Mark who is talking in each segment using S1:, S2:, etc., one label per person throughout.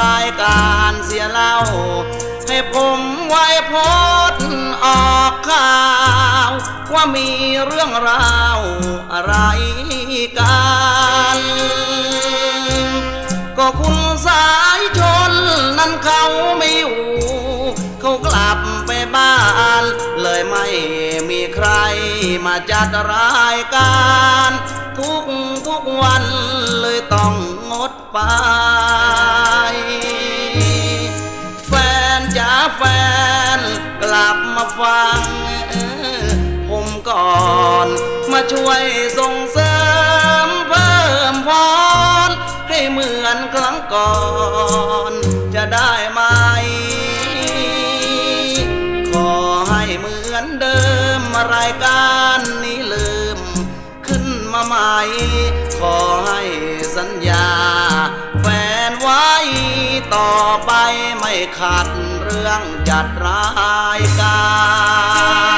S1: รายการเสียเล่า ให้ผมไวยพจน์ออกข่าว ว่ามีเรื่องราวอะไรกัน ก็คุณสายชนนั้นเขาไม่อยู่ เขากลับไปบ้าน เลยไม่มีใครมาจัดรายการทุกทุกวันเลยต้องงดไป ฟังผมก่อนมาช่วยส่งเสริมเพิ่มพรให้เหมือนครั้งก่อนจะได้ไหม ขอให้เหมือนเดิมรายการนี้ลืม ขึ้นมาใหม่ ขอให้สัญญา แฟนไว้ต่อไปไม่ขัด รื่องจัดรายการ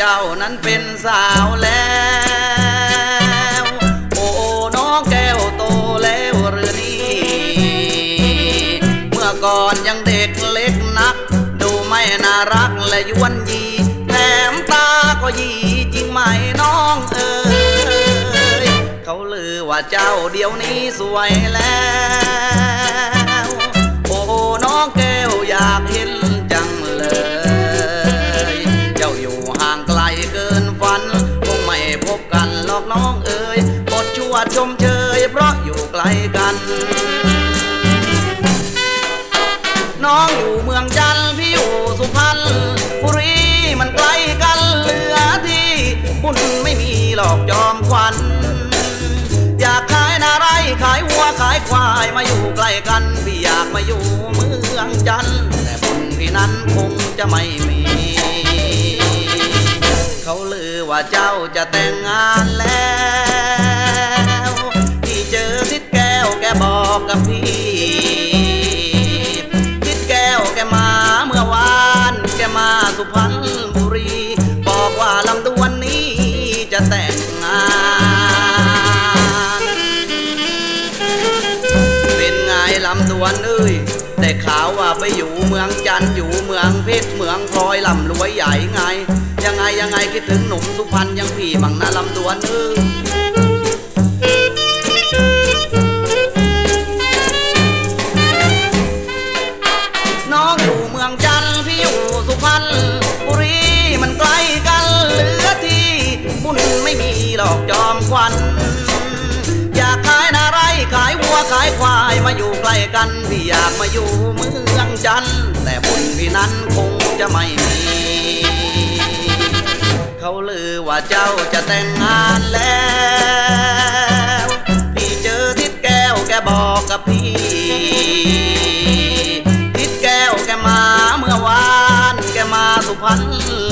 S1: เจ้านั้นเป็นสาวแล้ว โอ้น้องแก้วโตแล้วหรือนี่ เมื่อก่อนยังเด็กเล็กนัก ดูไม่น่ารักและยวนยี แถมตาก็ยีจริงไหมน้องเอ๋ยเขาลือว่าเจ้าเดี๋ยวนี้สวยแล้ว กัน น้องอยู่เมืองจันทร์พี่อยู่สุพรรณบุรีมันไกลกันเหลือที่บุญไม่มีหลอกจอมควัน อยากขายนาไรขายวัวขายควายมาอยู่ใกล้กัน พี่อยากมาอยู่เมืองจันทร์แต่บุญพี่นั้นคงจะไม่มี เขาลือว่าเจ้าจะแต่งงานแล้ว อกกับพี่ทิดแก้วแกมาเมื่อวานแกมาสุพรรณบุรี บอกว่าลำดวนนี้จะแต่งงานเป็นไงลำดวนเอ้ยได้ข่าวว่าไปอยู่เมืองจันอยู่เมืองเพชรเมืองพลอยลำรวยใหญ่ไง ยังไงยังไงคิดถึงหนุ่มสุพรรณยังพี่บังนะลำดวนเอ้ย มาอยู่ใกล้กันพี่อยากมาอยู่เมืองจันแต่บุญพี่นั้นคงจะไม่มี เขาลือว่าเจ้าจะแต่งงานแล้ว พี่เจอทิดแก้วแกบอกกับพี่ทิดแก้วแกมาเมื่อวานแกมาสุพรรณ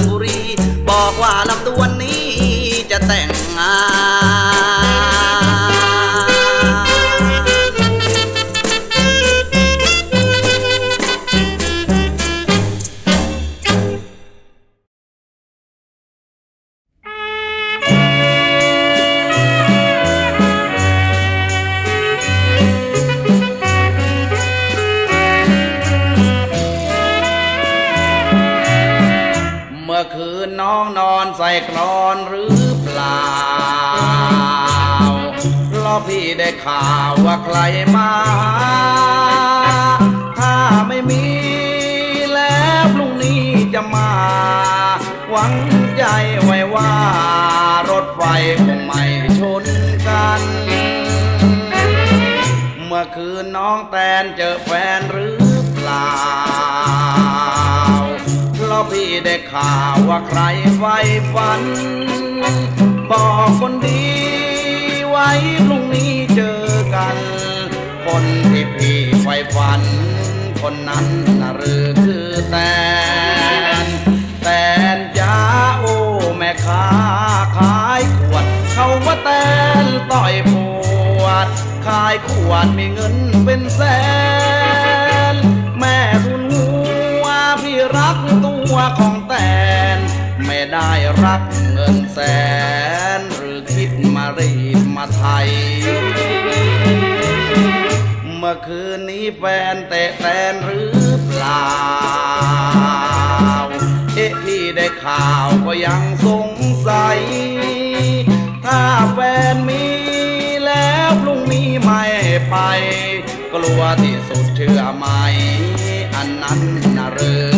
S1: บุรี บอกว่าลำดวนนี้จะแต่งงาน น้องนอนใส่กรอนหรือเปล่าเพราะพี่ได้ข่าวว่าใครมา ถ้าไม่มีแล้วพรุ่งนี้จะมา หวังใจไว้ว่ารถไฟคงไม่ชนกัน เมื่อคืนน้องแตนเจอแฟนหรือเปล่า ราะพี่ได้ข่าวว่าใครไฟฝัน บอกคนดีไว้พรุ่งนี้เจอกัน คนที่พี่ไฟฝัน คนนั้นน่ะหรือคือแตนแตนจ้าโอ้แม่ค้าขายขวด เขาว่าแตนต่อยปวด ขายขวดมีเงินเป็นแสน วของแตน ไม่ได้รักเงินแสน หรือคิดมารีดมาไทย เมื่อคืนนี้แฟนเตะแตนหรือเปล่า เอ๊ะพี่ได้ข่าวก็ยังสงสัย ถ้าแฟนมีแล้วพรุ่งนี้ไม่ไป กลัวที่สุดเชื่อไหม อันนั้นน่ะหรือ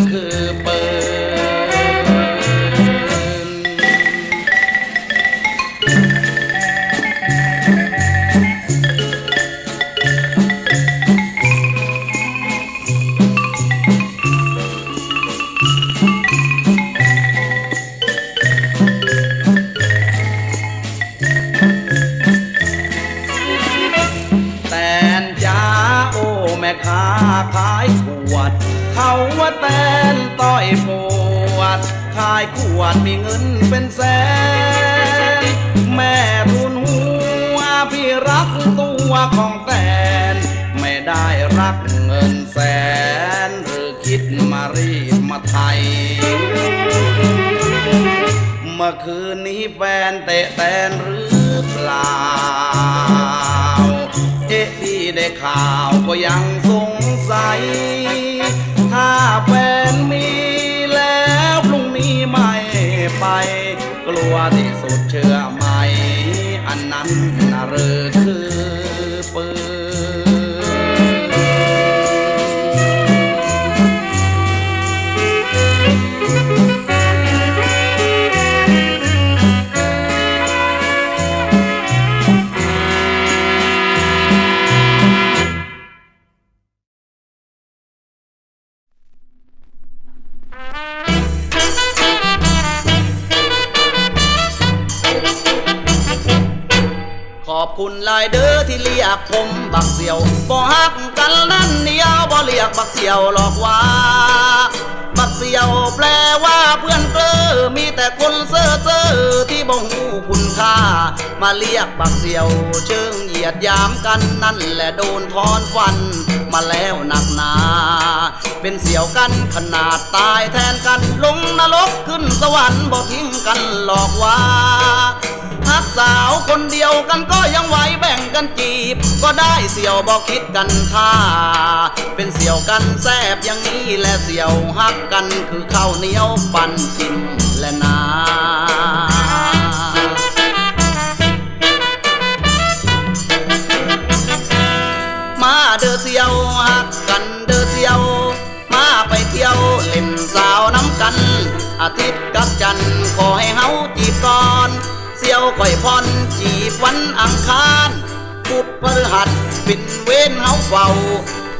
S1: าว่าแตนต้อยปวดขายขวดมีเงินเป็นแสน แม่ทุนหัวพี่รักตัวของแตน ไม่ได้รักเงินแสน หรือคิดมารีดมาไทย เมื่อคืนนี้แฟนเตะแตนหรือเปล่า เอ๊ะพี่ได้ข่าวก็ยังสงสัย แฟนมีแล้วพรุ่งนี้ไม่ไป กลัวที่สุดเชื่อไหม อันนั้นน่ะหรือ คุณลายเด้อที่เรียกผมบักเสียวบ่ฮักกันนั่นเดียวบ่เรียกบักเสียวหรอกว่า บักเสียวแปลว่าเพื่อนเกลอมีแต่คนเซ่อเซ่อที่บ่หูคุณค่า มาเรียกบักเสียว เชิงเหยียดยามกันนั่นแหละโดนทอนฟัน มาแล้วหนักหนา เป็นเสี่ยวกันขนาดตายแทนกันลงนรกขึ้นสวรรค์บ่ทิ้งกันหลอกว่า ฮักสาวคนเดียวกันก็ยังไหวแบ่งกันจีบ ก็ได้เสี่ยวบอกคิดกันท่า เป็นเสี่ยวกันแซบอย่างนี้และเสี่ยวฮักกันคือข้าวเหนียวปั่นกินและนามาเดือเสียวฮักกันเดือเสียว มาไปเที่ยวเล่นสาวน้ำกัน อาทิตย์กับจันทร์ขอให้เฮาจีบก่อน เสียวก่อยพรจีบวันอังคารพุธพฤหัสปิดเว้นเฮาเฝ้า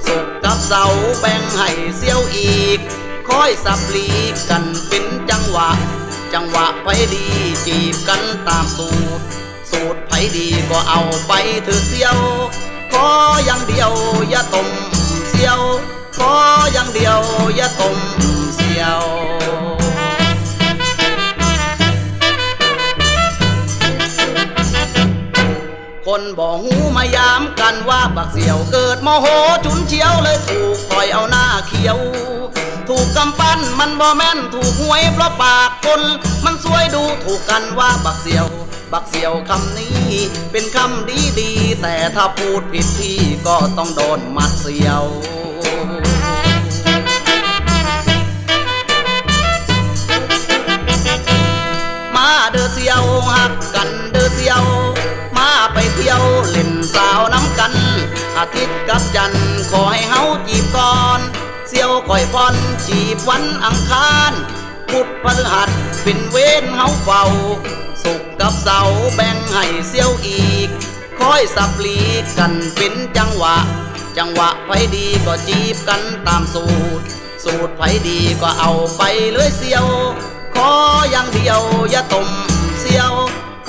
S1: สุกกับเสาแบ่งให้เสียวอีก คอยสับลีกันเป็นจังหวะ จังหวะไผดีจีบกันตามสูตร สูตรไผดีก็เอาไปเถอเสียว ขออย่างเดียวอย่าต้มเสียว ขออย่างเดียวอย่าต้มเสียว คนบอกหูมายามกันว่าบักเสียวเกิดโมโหจุนเชียวเลยถูกปล่อยเอาหน้าเขียว ถูกกำปั้นมันบ่แม่นถูกหวยเพราะปากคน มันสวยดูถูกกันว่าบักเสียว บักเสียวคำนี้ เป็นคำดีดี แต่ถ้าพูดผิดพี่ก็ต้องโดนมัดเสียวมาเดือเสียวหักกันเดือเสียว ไปเที่ยวเล่นสาวน้ำกัน อาทิตย์กับจันขอให้เฮาจีบก่อนเสียวก่อยพอนจีบวันอังคารพุธพฤหัสเป็นเว้นเฮาเฝ้า สุกกับเสาแบ่งให้เสียวอีก คอยสับลีกันเป็นจังหวะ จังหวะไผดีก็จีบกันตามสูตร สูตรไผดีก็เอาไปเลยเสียว ขออย่างเดียวอย่าตมเสียว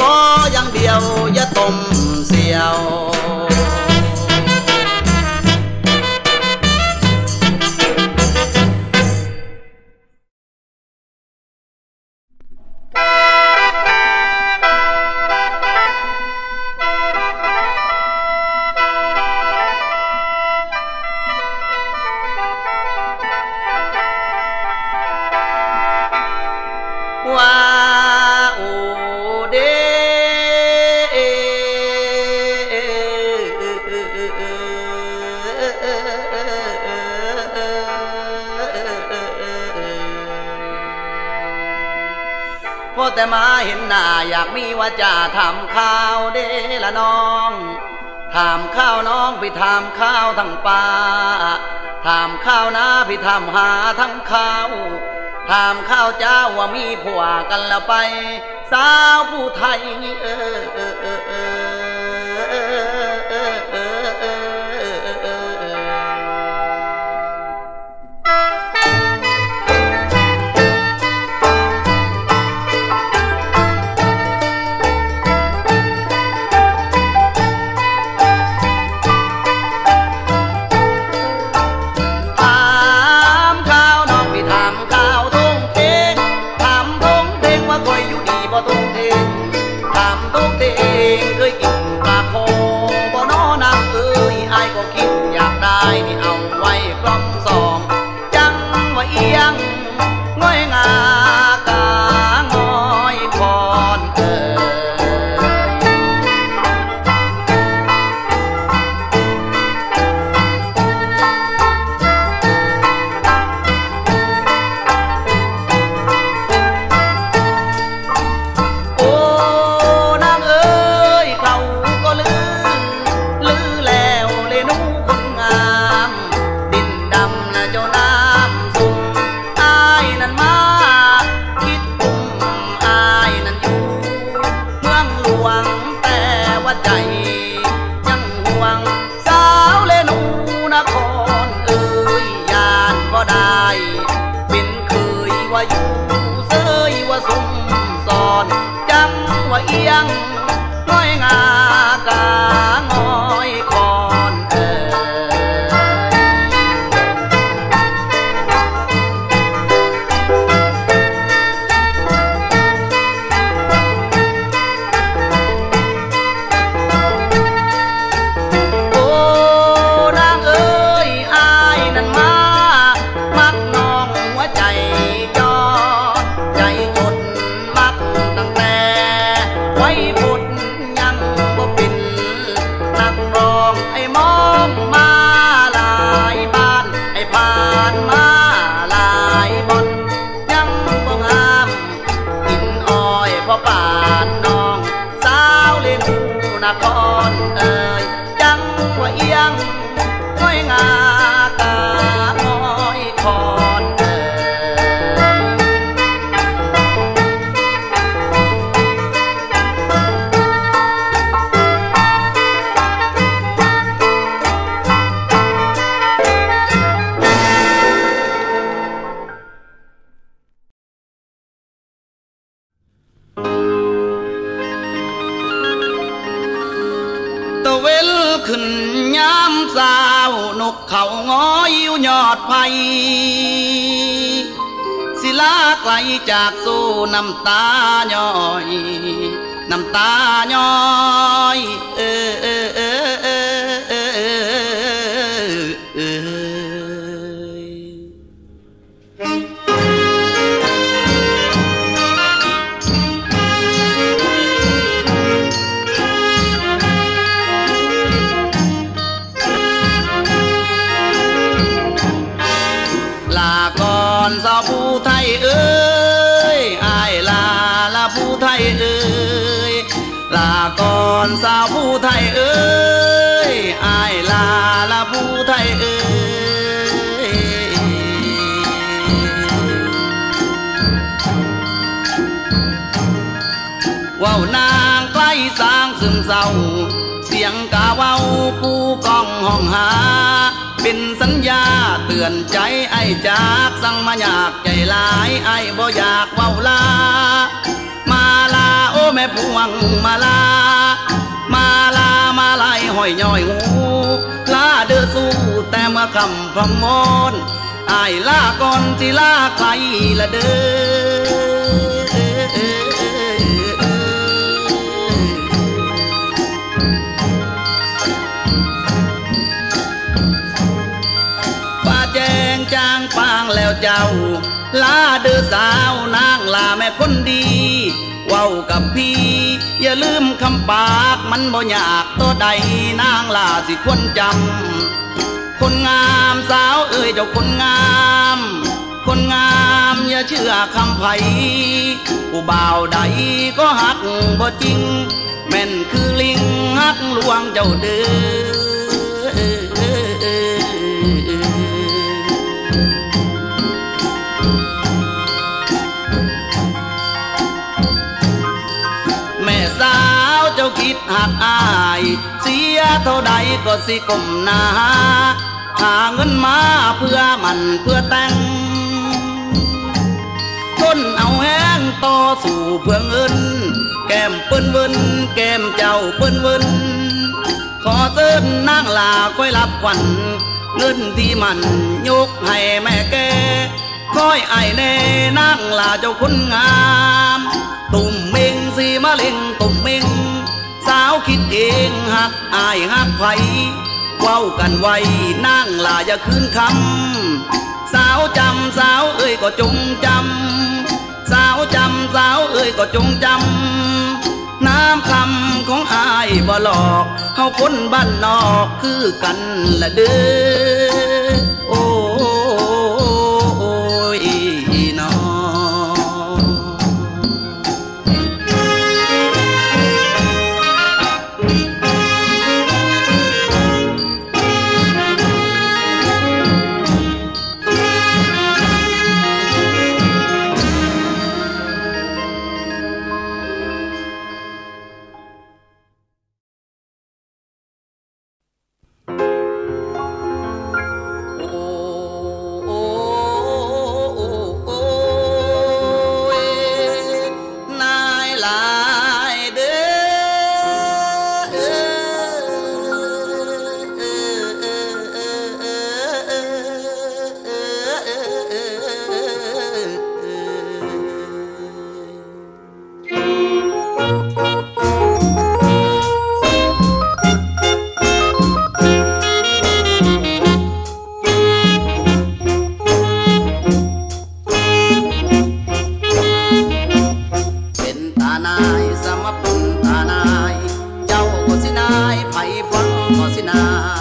S1: ขออย่างเดียวอย่าต้มเสียว อยากมีว่าจะทำข้าวเดละน้องถามข้าวน้องไปถามข้าวทั้งป่าถามข้าวนาไปถามหาทั้งข้าวถามข้าวเจ้าว่ามีผัวกันแล้วไป สาวผู้ไทยเออ กูกองห้องหา เป็นสัญญาเตือนใจไอ้จากสั่งมาอยากใจลายไอ้บ่อยากเว้าลา มาลาโอ้แม่พวงมาลา มาลามาลายห้อยย่อยหูลาเดือสู้แต่เมื่อคำพมนอายลาก่อนที่ลาใครละเด้อ แล้วเจ้า ลาเดือสาวนางลาแม่คนดีเว้ากับพี่ อย่าลืมคำปากมันบ่อยากตัวใดนางลาสิควรจำ คนงามสาวเอ่ยเจ้าคนงาม คนงามอย่าเชื่อคำไผผู้บ่าวใดก็หักบ่จริง แม่นคือลิงหักลวงเจ้าเด้อ เจ้าคิดหักอายเสียเท่าใดก็สิกลมหนาหาเงินมาเพื่อมันเพื่อแต่งทนเอาแห้งต่อสู่เพื่อเงิน แก้มเปิ้นเวินแก้มเจ้าเปิ้นเวินขอเติ้นนางลาค่อยรับขวัญเงินที่มันยกให้แม่แกคอยไอายแน่นางลาเจ้าคนงาม ตุ่มเมงสีมะเร็งตุ่มเมง สาวคิดเองหักอายหักไผเว้ากันไว้นางลาอย่าคืนคำสาวจำสาวเอ้ยก็จงจำสาวจำสาวเอ้ยก็จงจำน้ำคำของอายบ่หลอกเฮาคนบ้านนอกคือกันละเด้อ ก็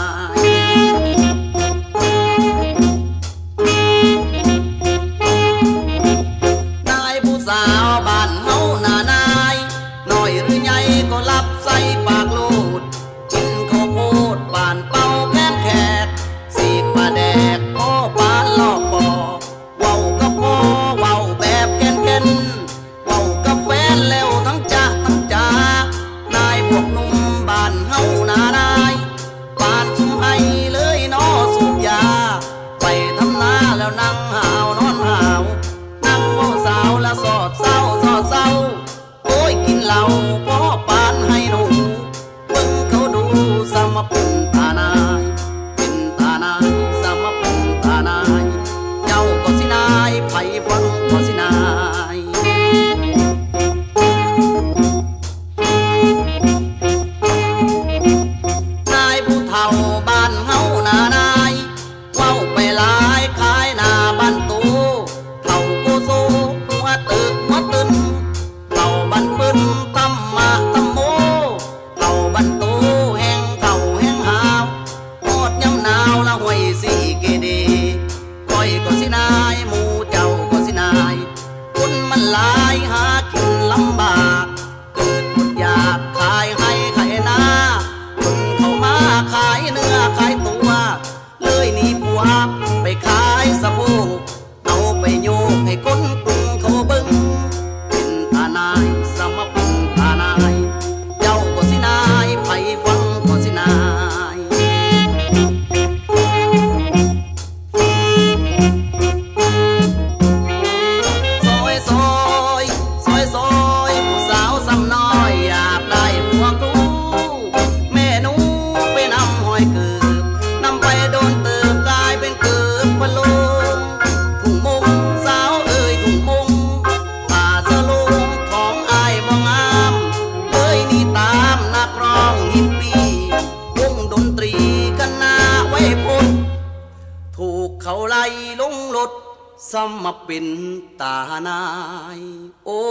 S1: ป็นตานาย โอ้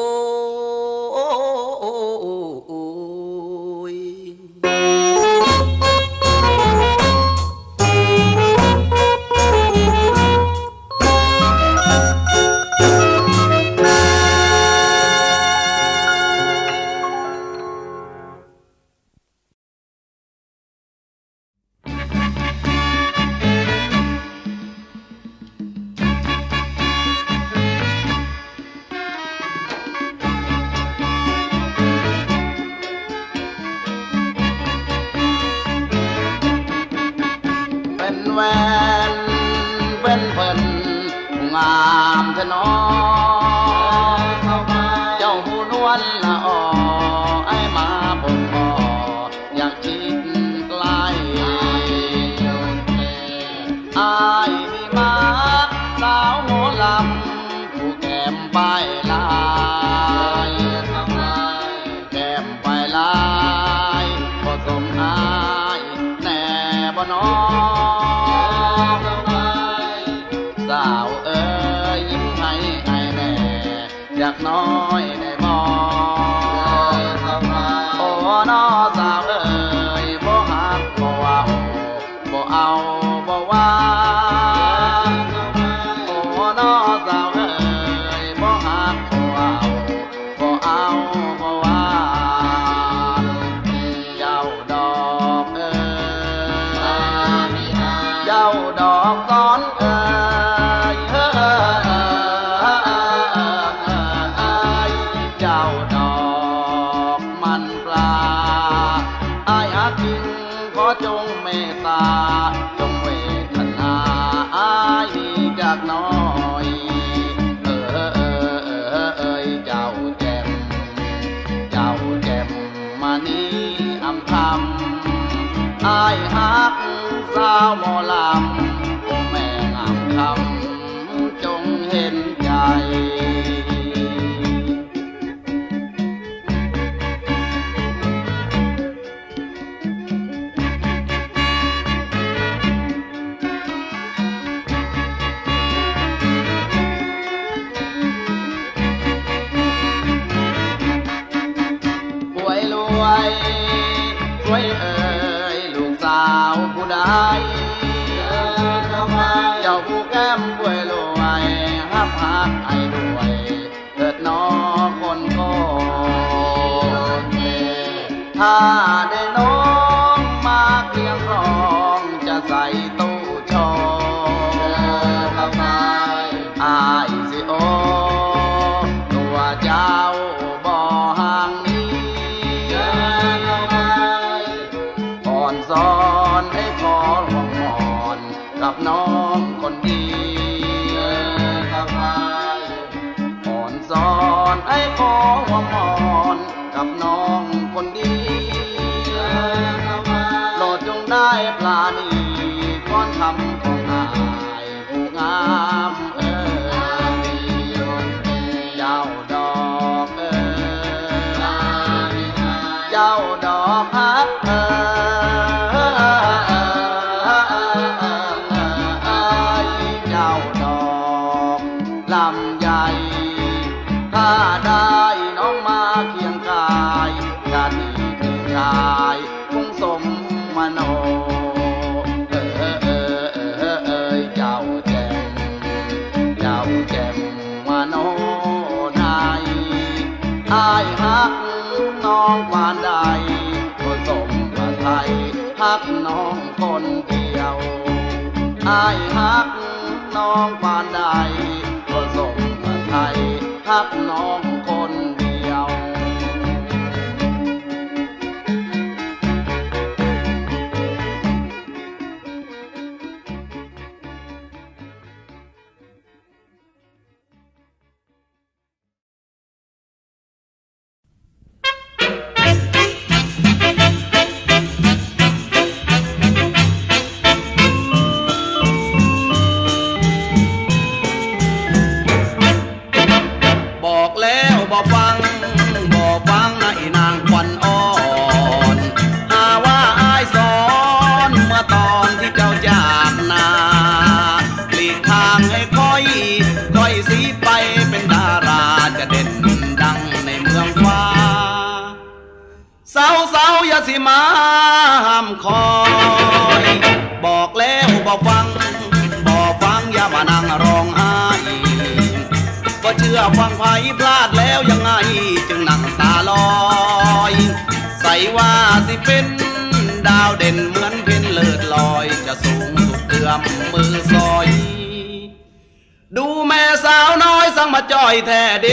S1: มาจ่อยแท้เด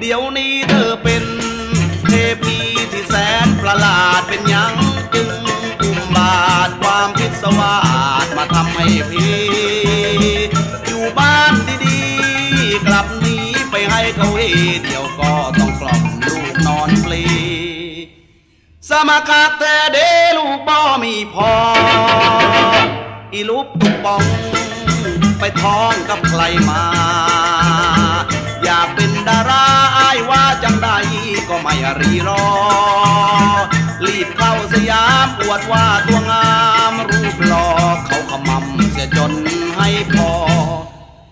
S1: เดี๋ยวนี้เธอเป็นเทพีที่แสนประหลาดเป็นยังจึงอุมบาทความพิศวาสมาทำให้พี่อยู่บ้านดีๆ กลับหนีไปให้เขาเฮเดี๋ยวก็ต้องกล่อมลูกนอนเปลีสมาคาแต่เดลูกบ่มีพออีลูกตุกปอง ท้องกับใครมา อยากเป็นดาราอายว่าจังใดก็ไม่รีรอ รีบเข้าสยามอวดว่าตัวงามรูปหล่อเขาขมำเสียจนให้พอ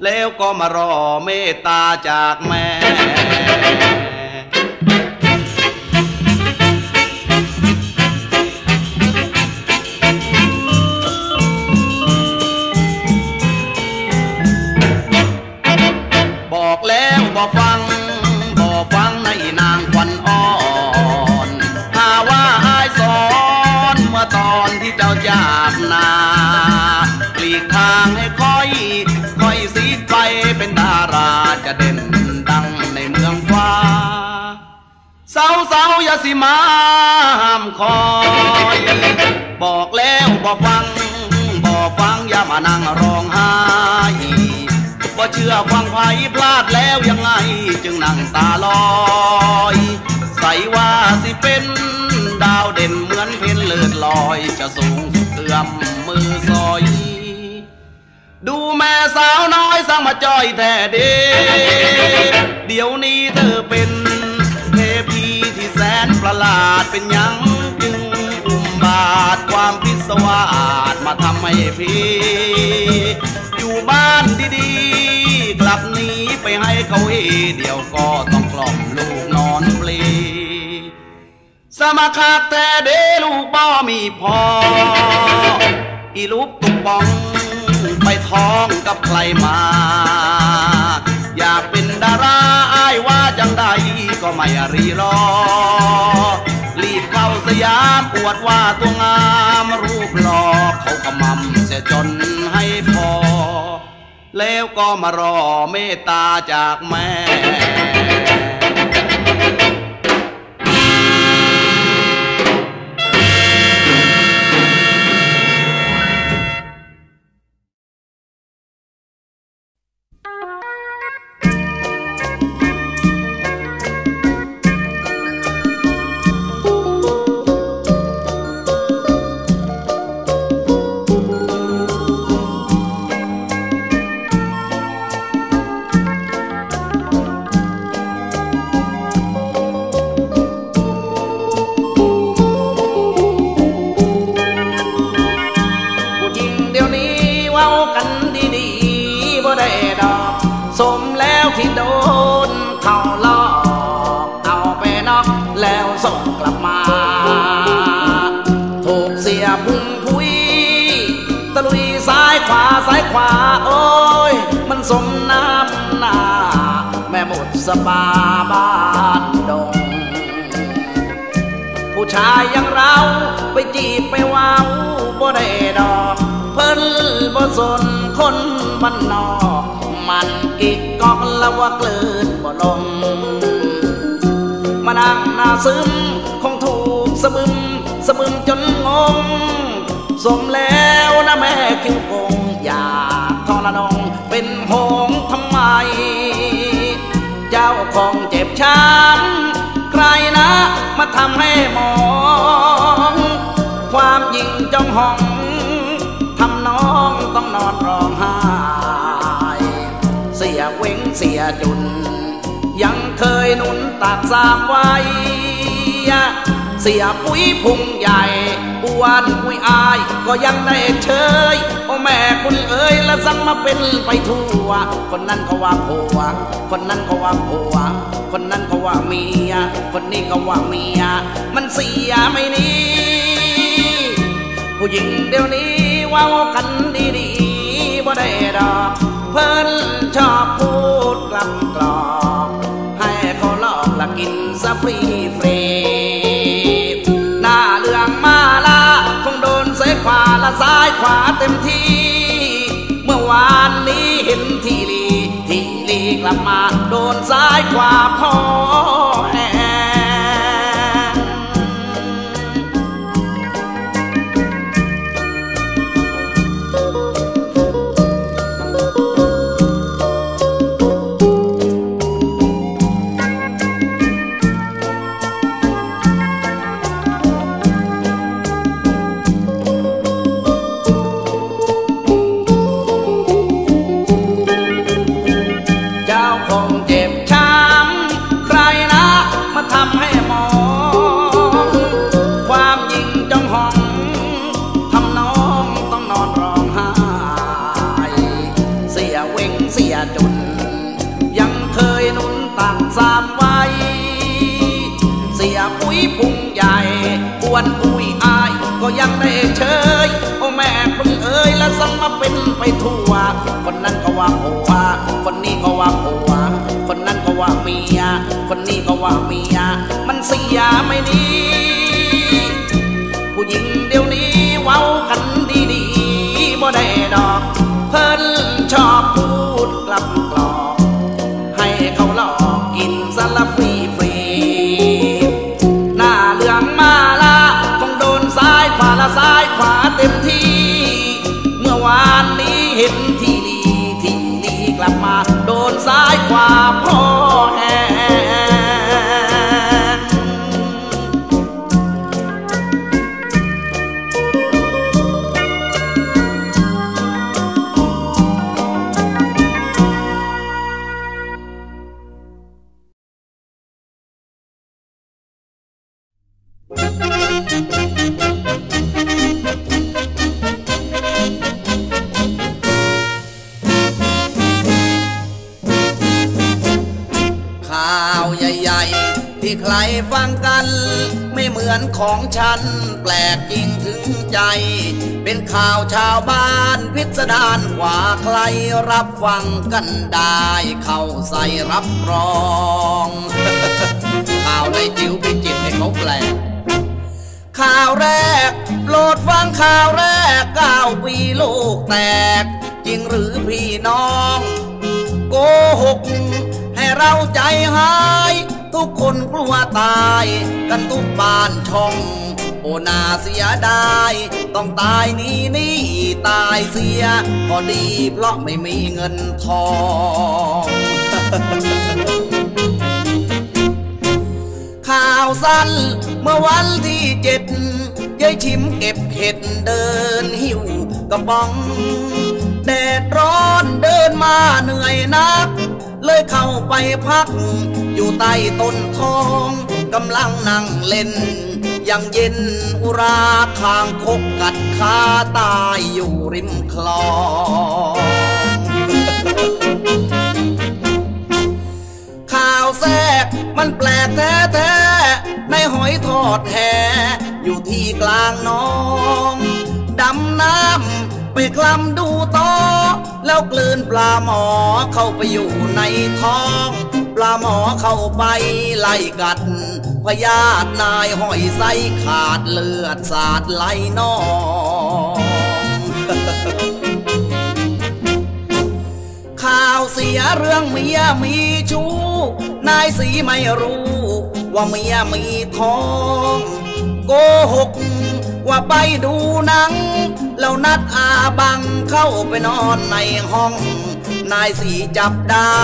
S1: แล้วก็มารอเมตตาจากแม่ ฟังบอกฟังในนางควันอ่อนหาว่าอายสอนเมื่อตอนที่เจ้าจากนาปลีกทางให้ค่อยค่อยสีไปเป็นดาราจะเด่นดังในเมืองฟ้าสาวสาวอย่าสิมาห้ามคอย บอกแล้วบอกฟังบอกฟังอย่ามานั่งร้องไห้ บ่เชื่อฟังไผพลาดแล้วยังไง จึงนั่งตาลอย ใส่ว่าสิเป็นดาวเด่นเหมือนเพนเลิศลอย จะสูงสุดเอื้อมมือซอย ดูแม่สาวน้อยสั่งมาจ้อยแท้เดเดี๋ยวนี้เธอเป็นเทพีที่แสนประหลาดเป็นยังจึงอุมบาทความพิศวาสมาทำให้พี่ เขาเฮเดียวก็ต้องกล่อมลูกนอนเปลสมาคาแต่เดลูกบ่มีพอ อีลูกตุกปอง ไปท้องกับใครมา อยากเป็นดาราอายว่าจังใดก็ไม่รีรอ รีบเข้าสยามอวดว่าตัวงามรูปหล่อเขาขมำเสียจนให้พอ แล้วก็มารอเมตตาจากแม่ สปาบ้านดง ผู้ชายอย่างเราไปจีบไปว้าวบ่ได้ดอก เพิ่นบ่สนคนบ้านนอก มันกิกกอกและว่าเกลืนบ่ลง มานั่งหน้าซึมคงถูกสะบึมสะบึมจนงง สมแล้วนะแม่คิวกงอย่าทรนงเป็นหงทำไม คงเจ็บช้ำใครนะมาทำให้มอง ความยิ่งจ้องห้องทำน้องต้องนอนร้องไห้ เสียเว้งเสียจุน ยังเคยหนุนตักสามไว้ เสียปุ๋ยพุงใหญ่อ้วนปุยอายก็ยังได้เชยโอแม่คุณเอ๋ยละสั่งมาเป็นไปทั่ว คนนั้นก็ว่าผัว คนนั้นก็ว่าผัว คนนั้นก็ว่าเมีย คนนี้ก็ว่าเมีย มันเสียไม่นี้ผู้หญิงเดี๋ยวนี้ว้ากันดีๆบ่ได้ดอก เพิ่นชอบพูดกลับกรอ ซ้ายขวาพ่อ สามไว้เสียปุ๋ยพุงใหญ่อวนอุ้ยอาย ก็ยังได้เชยโอ้แม่คุณเอ๋ยและสังมาเป็นไปทั่ว คนนั้นก็ว่าผัวคนนี้ก็ว่าผัวคนนั้นก็ว่าเมีย คนนี้ก็ว่าเมีย มันเสียไม่ดี ผู้หญิงเดี๋ยวนี้เว้ากันดีๆบ่ได้ดอก เพิ่นชอบพูดกลับ ซ้ายขวาพ่อ ชาวบ้านพิสดารกว่าใครรับฟังกันได้เข้าใส่รับรองข่าวในจิ๋วพิจิตรให้เขาแปลกข่าวแรกโปรดฟังข่าวแรกเก้าปีลูกแตก จริงหรือพี่น้อง โกหก ให้เราใจหาย ทุกคนกลัวตาย กันทุกบ้านช่อง โอนาเสียดายต้องตายนี่นี่ตายเสีย ก็ดีเพราะไม่มีเงินทองข่าวสั้นเมื่อวันที่เจ็ดยายชิมเก็บเห็ดเดินหิวกระป๋อง แดดร้อนเดินมาเหนื่อยนัก เลยเข้าไปพัก อยู่ใต้ต้นทองกำลังนั่งเล่น ยังเย็นอุราคางคกกัดขาตายอยู่ริมคลอง ข่าวแทรกมันแปลกแท้แท้ในหอยทอดแหอยู่ที่กลางน้อง ดำน้ำไปคลำดูตอแล้วกลืนปลาหมอเข้าไปอยู่ในท้อง ปลาหมอเข้าไปไล่กัดพญาธนายห้อยไส้ขาดเลือดสาดไหลนองข่าวเสียเรื่องเมียมีชู้ นายสีไม่รู้ ว่าเมียมีท้อง โกหก ว่าไปดูหนัง แล้วนัดอาบังเข้าไปนอนในห้อง นายสีจับได้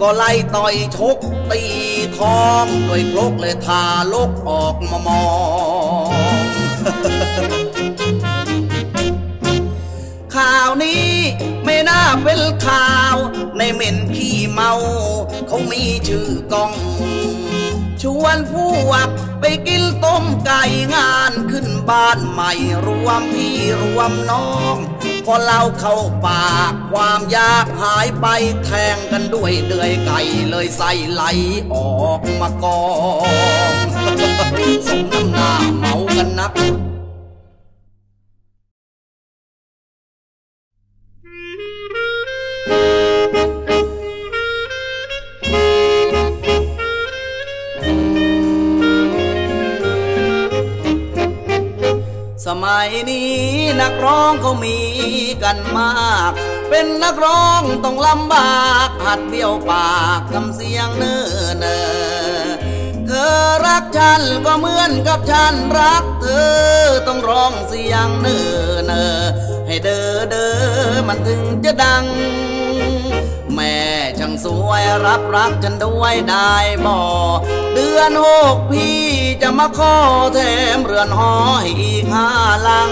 S1: ก็ไล่ต่อยชกตีท้องโดยครกเลยทาลกออกมามองข่าวนี้ไม่น่าเป็นข่าว ในเหม็นขี้เมา เขามีชื่อกอง ชวนผู้วักไปกินต้มไก่งานขึ้นบ้านใหม่รวมพี่รวมน้อง อเล่าเข้าปากความยากหายไปแทงกันด้วยเดือยไก่เลยใส่ไหลออกมากองสมน้ำหน้าเมากันนัก มัยนี้นักร้องเขามีกันมาก เป็นนักร้องต้องลำบากหัดเบี้ยวปากทำเสียงเนื้อเนอเธอรักฉันก็เหมือนกับฉันรักเธอต้องร้องเสียงเนื้อเนอให้เด้อเด้อมันถึงจะดัง แม่ช่างสวยรับรักฉันด้วยได้บ่ เดือนหกพี่จะมาขอแถมเรือนหอให้อีกห้าหลัง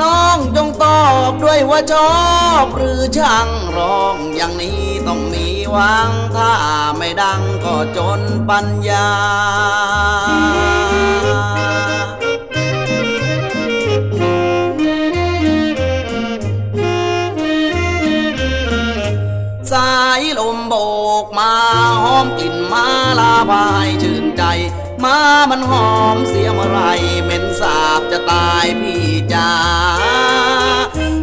S1: น้องจงตอบด้วยว่าชอบหรือช่างร้องอย่างนี้ต้องมีหวังถ้าไม่ดังก็จนปัญญา มาหอมกลิ่นมาลาบายชื่นใจ มามันหอมเสียเมื่อไรเหม็นสาบจะตายพี่จ๋า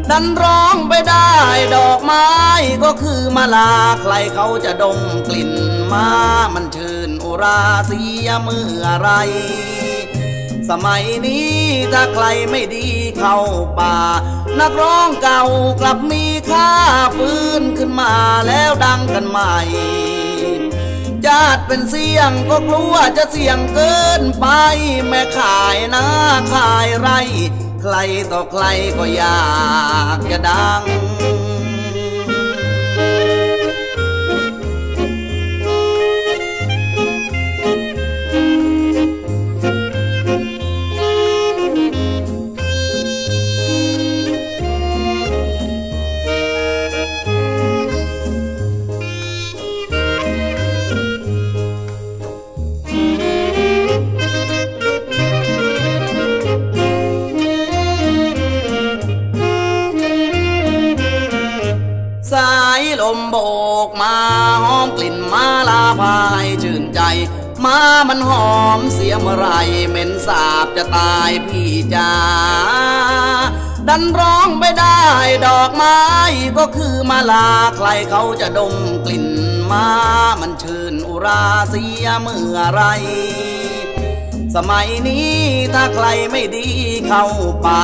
S1: ดันร้องไปได้ดอกไม้ก็คือมาลาใครเขาจะดมกลิ่นมามันชื่นอุราเสียเมื่อไร สมัยนี้ถ้าใครไม่ดีเข้าป่า นักร้องเก่ากลับมีค่าฟื้นขึ้นมาแล้วดังกันใหม่ ญาติเป็นเสียงก็กลัวจะเสี่ยงเกินไป แม่ขายนาขายไร ใครต่อใครก็อยากจะดัง มามันหอมเสียเมื่อไรเหม็นสาบจะตายพี่จ๋าดันร้องไม่ได้ดอกไม้ก็คือมาลาใครเขาจะดมกลิ่นมา มันชื่นอุราเสียเมื่อไร สมัยนี้ถ้าใครไม่ดีเข้าป่า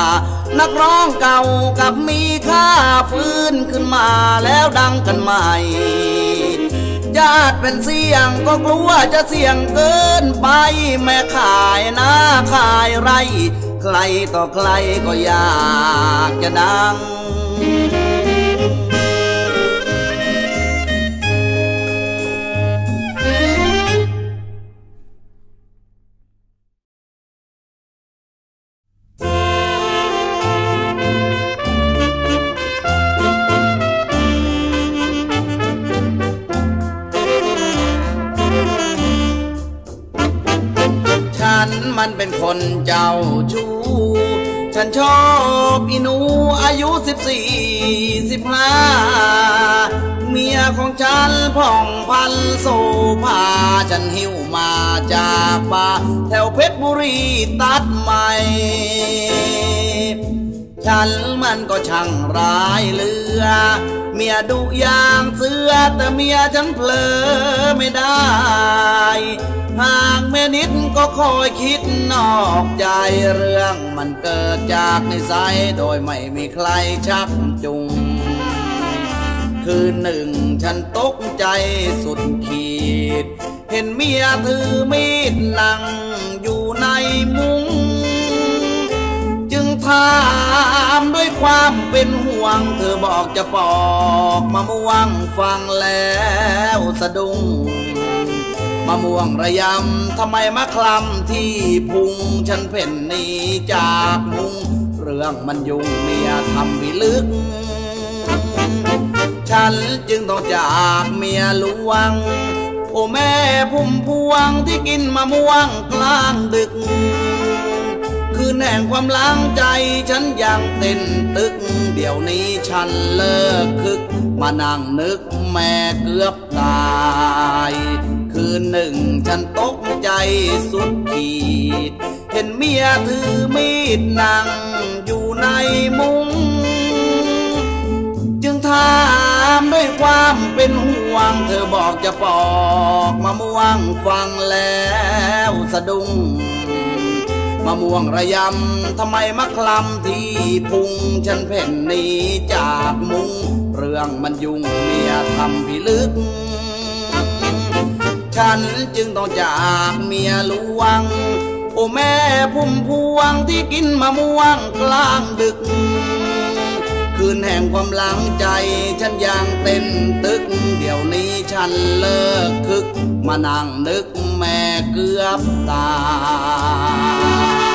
S1: นักร้องเก่ากับมีค่าฟื้นขึ้นมาแล้วดังกันใหม่ ญาติเป็นเสียงก็กลัวจะเสี่ยงเกินไป แม่ขายนาขายไร ใครต่อใครก็อยากจะดัง สี่สิบห้าเมียของฉันผ่องพันโซภาฉันหิวมาจากป่าแถวเพชรบุรีตัดใหม่ฉันมันก็ช่างร้ายเหลือ เมียดุยางเสือแต่เมียฉันเผลอ ไม่ได้ หากแม่นิดก็คอยคิดนอกใจเรื่องมันเกิดจากนิสัยโดยไม่มีใครชักจูงคืนหนึ่งฉันตกใจสุดขีด เห็นเมียถือมีดนั่งอยู่ในมุ้ง ถามด้วยความเป็นห่วง เธอบอกจะปอกมะม่วงฟังแล้วสะดุ้งมะม่วงระยำทำไมมะคลำที่พุงฉันเพ่นหนีจากมุงเรื่องมันยุ่งเมียทำวิลึก ฉันจึงต้องจากเมียหลวง โอ้แม่พุ่มพวงที่กินมะม่วงกลางดึก นแห่งความล้างใจฉันยังเต้นตึก เดี๋ยวนี้ฉันเลิกคึก มานั่งนึกแม่เกือบตาย คืนหนึ่งฉันตกใจสุดขีด เห็นเมียถือมีดนั่งอยู่ในมุงจึงถามด้วยความเป็นห่วง เธอบอกจะปอกมะม่วงฟังแล้วสะดุ้ง มะม่วงระยำทำไมมะคลำที่พุงฉันเพ่นหนีจากมุง เรื่องมันยุ่งเมียทำพิลึก ฉันจึงต้องจากเมียลวง โอ้แม่พุ่มพวงที่กินมะม่วงกลางดึก คืนแห่งความหลังใจ ฉันยังเต้นตึก เดี๋ยวนี้ฉันเลิกคึก มานั่งนึกแม่เกือบตาย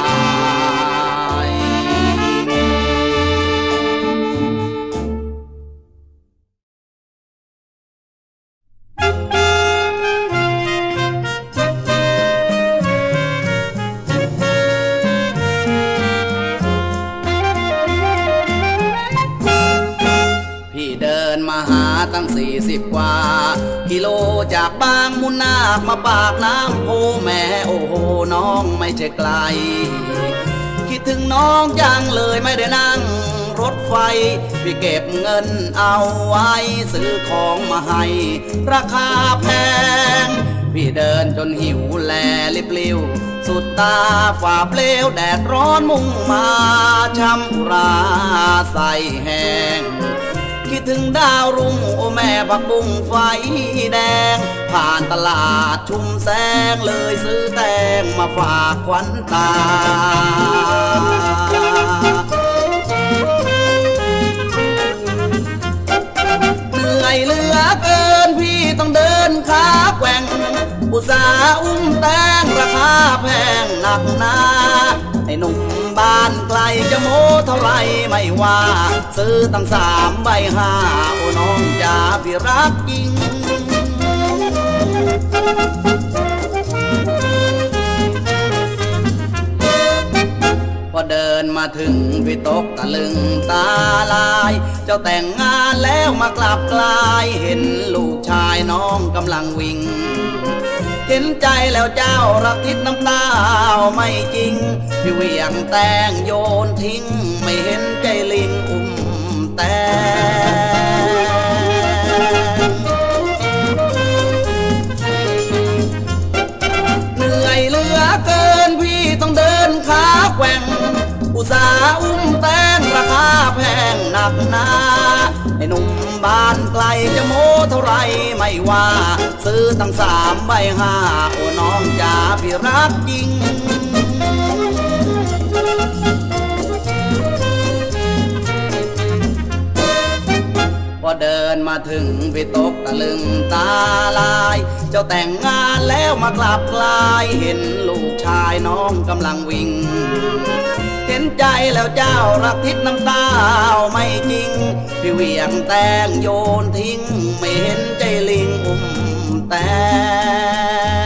S1: างมุนนาคมาปากน้ำโพแม่โอ้โหน้องไม่ใช่ไกล คิดถึงน้องจังเลยไม่ได้นั่งรถไฟ พี่เก็บเงินเอาไว้ ซื้อของมาให้ ราคาแพง พี่เดินจนหิวแลลิบลิว สุดตาฝ่าเปลวแดดร้อนมุ่งมาช้ำราใส่แห้ง คิดถึงดาวรุ่งโอแม่ผักบุ้งไฟแดง ผ่านตลาดชุมแสงเลยซื้อแตงมาฝากควันตาเหนื่อยเหลือเกินพี่ต้องเดินขาแกว่งอุตสาห์อุ้มแตงราคาแพงหนักหนาไอ้หนุ่ม บ้านไกลจะโมเท่าไรไม่ว่า ซื้อตั้งสามใบห้าโอ้น้องจ๋าพี่รักจริง พอเดินมาถึงพี่ตกตะลึงตาลาย เจ้าแต่งงานแล้วมากลับกลาย เห็นลูกชายน้องกำลังวิ่ง เห็นใจแล้วเจ้ารักทิศน้ำตาไม่จริงพี่เหวี่ยงแตงโยนทิ้ง ไม่เห็นใจลิงอุ้มแตงเหนื่อยเหลือเกินพี่ต้องเดินขาแกว่ง อุตสาห์อุ้มแตงราคาแพงหนักหนา หนุ่มบ้านไกลจะโม้เท่าไรไม่ว่า ซื้อตั้งสามใบห้าโอ้น้องจ๋าพี่รักจริงพอเดินมาถึงพี่ตกตะลึงตาลาย เจ้าแต่งงานแล้วมากลับกลาย เห็นลูกชายน้องกำลังวิ่ง นใจแล้วเจ้ารักทิศน้ำตาไม่จริง พี่เวียงแตงโยนทิ้ง ไม่เห็นใจลิงอุ้มแตง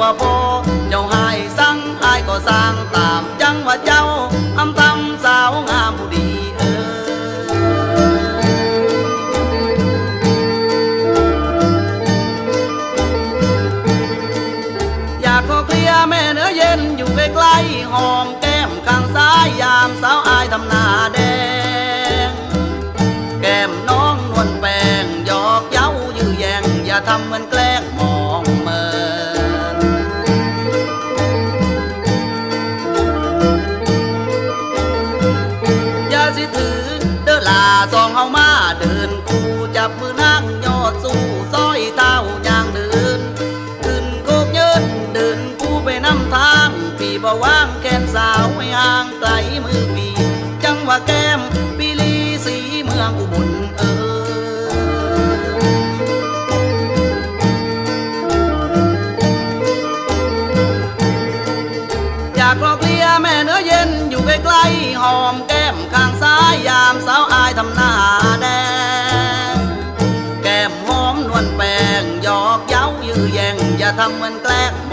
S1: ว่าพอเจ้าหายสั่งหายก็สร้างตามจังว่าเจ้าอำตำสาวงามผู้ดีเอออยากขอเคลียแม่เนื้อเย็นอยู่ใกล้ๆหอม ทำมันแกล้ง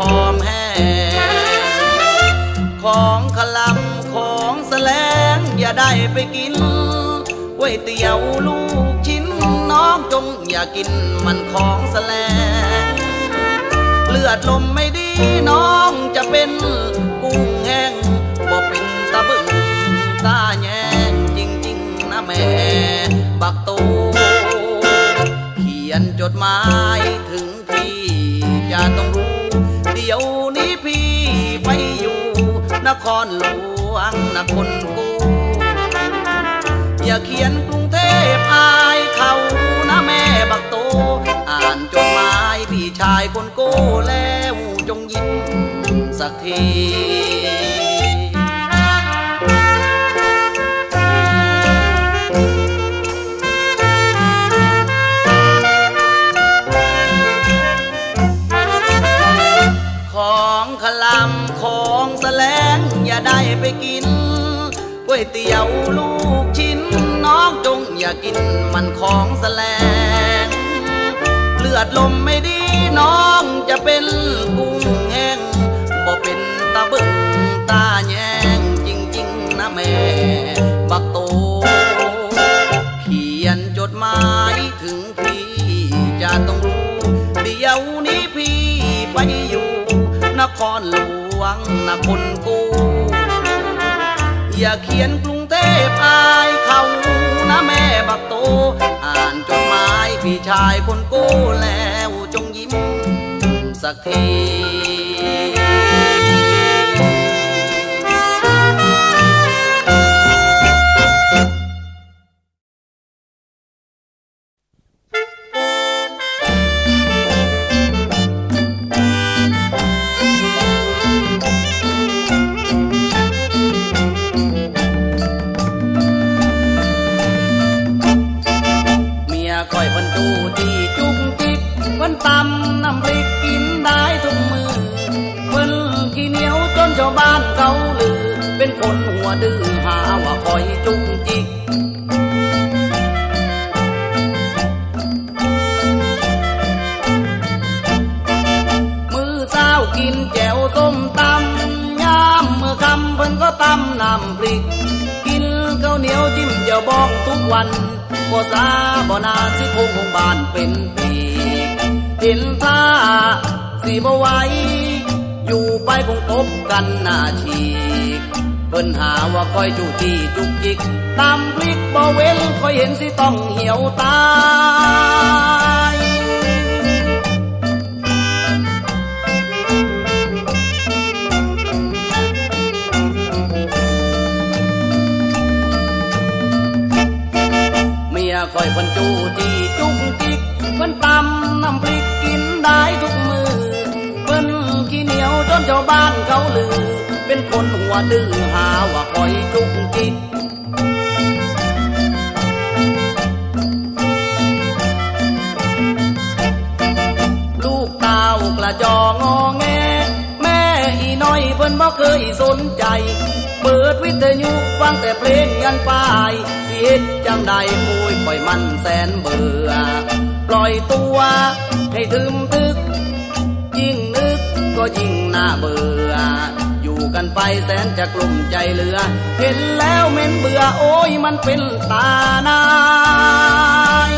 S1: น้อมแห้งของขลำของแสลง อย่าได้ไปกินก๋วยเตี๋ยวลูกชิ้นน้องจงอย่ากินมันของแสลง เลือดลมไม่ดีน้องจะเป็นกุ้งแห้งบ่เป็นตาบึงตาแยงจริงๆนะแม่ บักโตเขียนจดหมาย ครหลวงนคนกูอย่าเขียนกรุงเทพอายเขานะแม่บักโต อ่านจดหมายพี่ชายคนโก้แล้วจงยิ้มสักที วยเตี๋ยวลูกชิ้นน้องจงอย่ากินมันของแสลง เลือดลมไม่ดีน้องจะเป็นกุ้งแห้งบ่เป็นตาบึงตาแยงจริงๆนะแม่ บักโต เขียนจดหมายถึงพี่จะต้องรู้ เดี๋ยวนี้พี่ไปอยู่ นครหลวงนครกู อย่าเขียนกรุงเทพอายเขานะแม่บักโต อ่านจดหมายพี่ชายคนโก้แล้วจงยิ้มสักที ให้ถึมตึก ยิ่งนึกก็ยิ่งน่าเบื่อ อยู่กันไปแสนจะกลุ่มใจเหลือ เห็นแล้วเหม็นเบื่อโอ้ยมันเป็นตานาย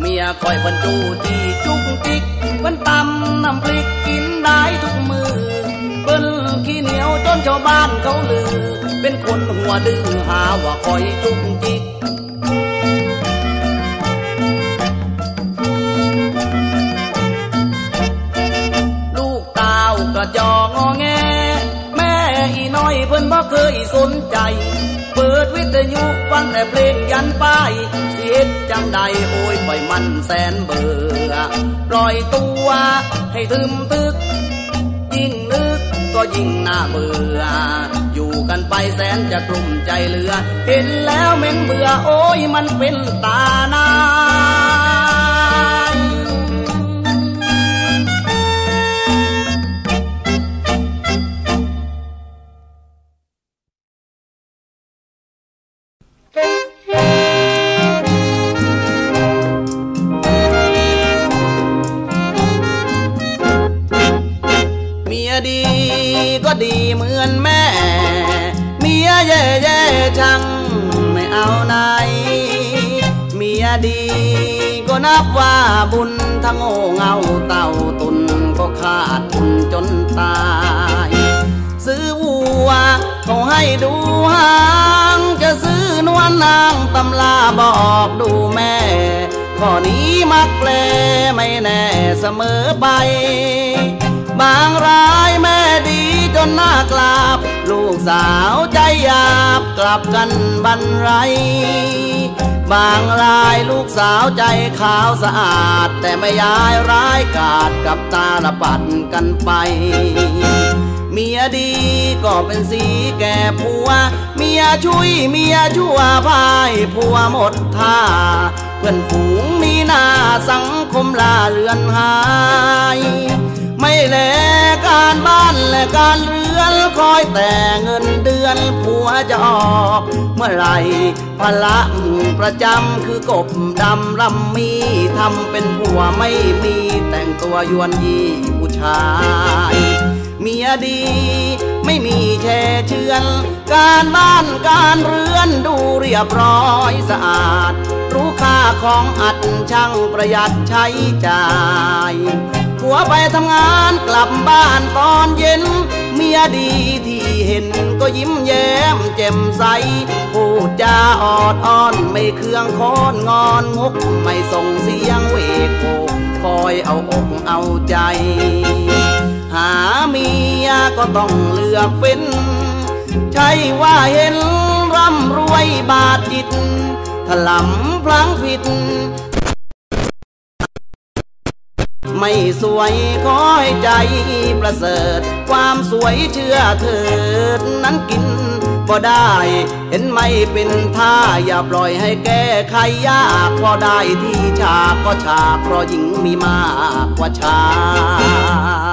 S1: เมียคอยบรรจูจีจุกจิกเพิ่นตำน้ำพริกกินได้ทุกมือ นียวจนชาวบ้านเขาลือ เป็นคนหัวดื้อหาว่าคอยจุกจิกลูกเต้ากระจองอแง แม่อีน้อยเพิ่นบ่เคยสนใจ เปิดวิทยุฟังแต่เพลงยันป้ายเสียจังใดโอ้ยปล่อยมันแสนเบื่อปล่อยตัวให้ทึมตึก ก็ยิ่งน่าเบื่อ อยู่กันไปแสนจะกลุ่มใจเหลือ เห็นแล้วเหม็นเบื่อโอ้ยมันเป็นตานา อกดูแม่ข้อนี้มักแปลไม่แน่เสมอไป บางรายแม่ดีจนหน้ากราบ ลูกสาวใจหยาบกลับกันบันไร บางรายลูกสาวใจขาวสะอาด แต่ไม่ย้ายร้ายกาดกับตาละปัดกันไป เมียดีก็เป็นสีแก่ผัว เมียช่วยเมียชั่วพายผัวหมดท่า เพื่อนฝูงมีหน้าสังคมลาเรือนหาย ไม่แลการบ้านและการเรือนคอยแต่เงินเดือนผัวจะออก เมื่อไหรพละประจำคือกบดำรำมีทำเป็นผัวไม่มีแต่งตัวยวนยี่ผู้ชาย เมียดี ไม่มีแช่เชือน การบ้านการเรือนดูเรียบร้อยสะอาด รู้ค่าของอัดช่างประหยัดใช้จ่ายผัวไปทำงานกลับบ้านตอนเย็น เมียดีที่เห็นก็ยิ้มแย้มแจ่มใส พูดจาออดอ้อนไม่เครื่องคอนงอนงกไม่ส่งเสียงเวกโกคอยเอาอกเอาใจ หาเมียก็ต้องเลือกเป็น ใช่ว่าเห็นร่ำรวยบาดจิตถลำพลังผิด ไม่สวยขอให้ใจประเสริฐ ความสวยเชื่อเถิดนั้นกินบ่ได้ เห็นไม่เป็นท่าอย่าปล่อยให้แก้ไขยากพอได้ที่ฉากก็ฉากเพราะหญิงมีมากกว่าชาย